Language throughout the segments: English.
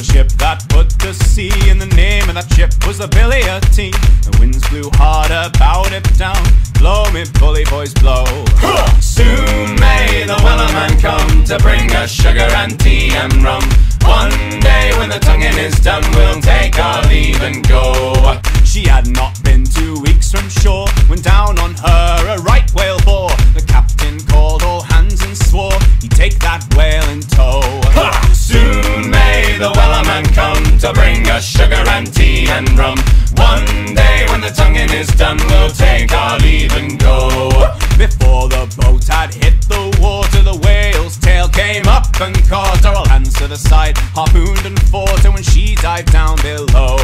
of that ship was the team. The winds blew harder, bowed it down. Blow me, bully boys, blow. Soon may the Wellerman come to bring us sugar and tea and rum. One day when the tonguing is done, we'll take our leave and go. She had not been two weeks from shore when down on her a right whale bore. The captain called all hands and swore he'd take that and rum. One day when the tonguing is done, we'll take our leave and go. Before the boat had hit the water, the whale's tail came up and caught her. Hands to the side, harpooned and fought her when she dived down below.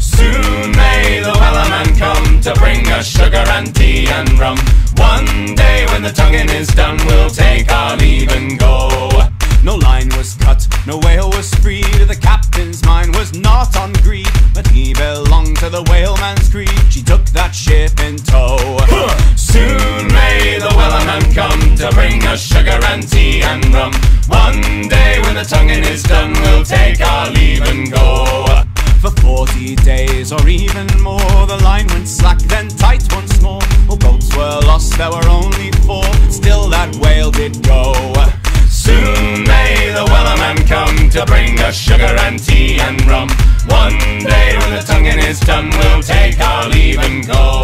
Soon may the Wellerman come to bring us sugar and tea and rum. One day when the tonguing is done, we'll take our leave and go. No line was cut, no whale was freed. The captain's mind was not on greed, the whaleman's creed. She took that ship in tow. Soon may the Wellerman come to bring us sugar and tea and rum. One day when the tonguing is done, we'll take our leave and go. For forty days or even more, the line went slack, then tight once more. All boats were lost, there were only four. Still that whale did go. Us sugar and tea and rum. One day when the tonguing is done, we'll take our leave and go.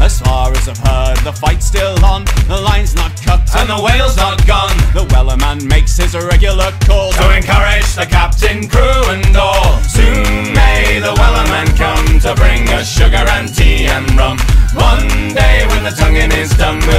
As far as I've heard, the fight's still on. The line's not cut And the whale's not gone. The Wellerman makes his regular call To encourage the captain, crew and all. Soon may the Wellerman come to bring us sugar and tea and rum. One day when the tonguing is done, we'll